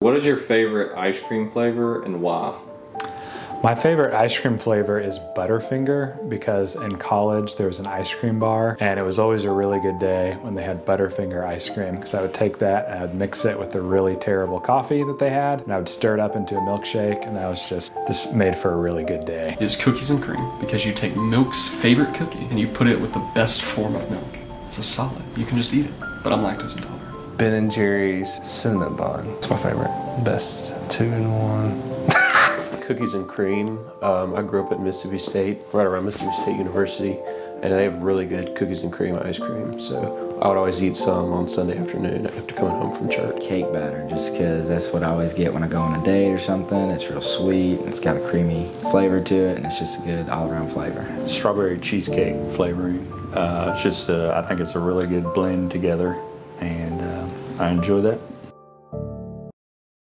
What is your favorite ice cream flavor and why? My favorite ice cream flavor is Butterfinger because in college there was an ice cream bar and it was always a really good day when they had Butterfinger ice cream because I would take that and I'd mix it with the really terrible coffee that they had and I would stir it up into a milkshake and that was just, this made for a really good day. Is cookies and cream because you take milk's favorite cookie and you put it with the best form of milk. It's a solid. You can just eat it, but I'm lactose intolerant. Ben and Jerry's cinnamon bun. It's my favorite. Best two in one. cookies and cream. Um, I grew up at Mississippi State, right around Mississippi State University, and they have really good cookies and cream ice cream. So I would always eat some on Sunday afternoon after coming home from church. Cake batter, just because that's what I always get when I go on a date or something. It's real sweet, and it's got a creamy flavor to it, and it's just a good all-around flavor. Strawberry cheesecake flavoring. Uh, it's just, uh, I think it's a really good blend together, and uh, I enjoy that.